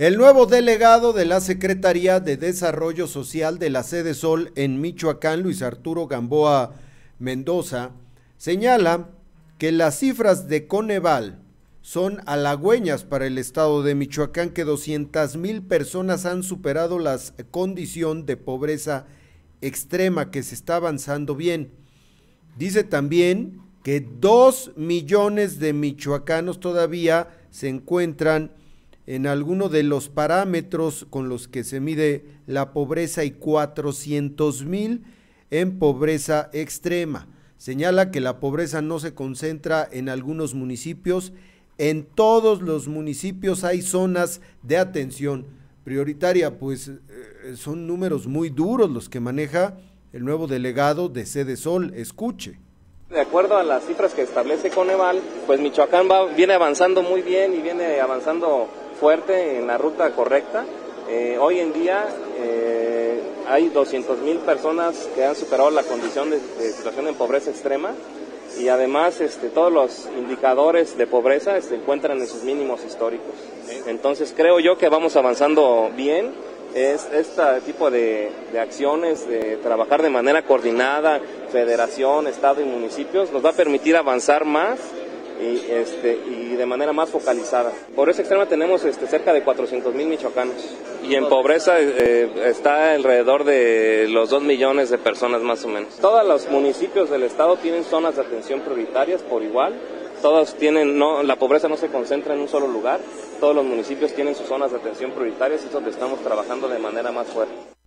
El nuevo delegado de la Secretaría de Desarrollo Social de la Sede Sol en Michoacán, Luis Arturo Gamboa Mendoza, señala que las cifras de Coneval son halagüeñas para el estado de Michoacán, que 200 mil personas han superado la condición de pobreza extrema, que se está avanzando bien. Dice también que dos millones de michoacanos todavía se encuentran en alguno de los parámetros con los que se mide la pobreza y 400 mil en pobreza extrema. Señala que la pobreza no se concentra en algunos municipios, en todos los municipios hay zonas de atención prioritaria, pues eh, son números muy duros los que maneja el nuevo delegado de Sede Sol. Escuche. De acuerdo a las cifras que establece Coneval, pues Michoacán va, viene avanzando muy bien y viene avanzando fuerte en la ruta correcta. Eh, hoy en día eh, hay 200 mil personas que han superado la condición de, situación de pobreza extrema y además este, todos los indicadores de pobreza se encuentran en sus mínimos históricos. Entonces creo yo que vamos avanzando bien. Es este tipo de, de acciones, de trabajar de manera coordinada, federación, estado y municipios, nos va a permitir avanzar más y, este, y de manera más focalizada. Pobreza extrema tenemos este, cerca de 400 mil michoacanos y en pobreza eh, está alrededor de los 2 millones de personas más o menos. Todos los municipios del estado tienen zonas de atención prioritarias por igual. Todos tienen, no, la pobreza no se concentra en un solo lugar. Todos los municipios tienen sus zonas de atención prioritarias y es donde estamos trabajando de manera más fuerte.